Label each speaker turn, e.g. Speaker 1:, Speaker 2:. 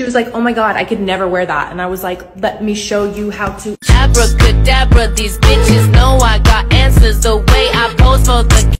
Speaker 1: She was like, oh my God, I could never wear that. And I was like, let me show you how to.
Speaker 2: Abracadabra, these bitches know I got answers the way I pose for the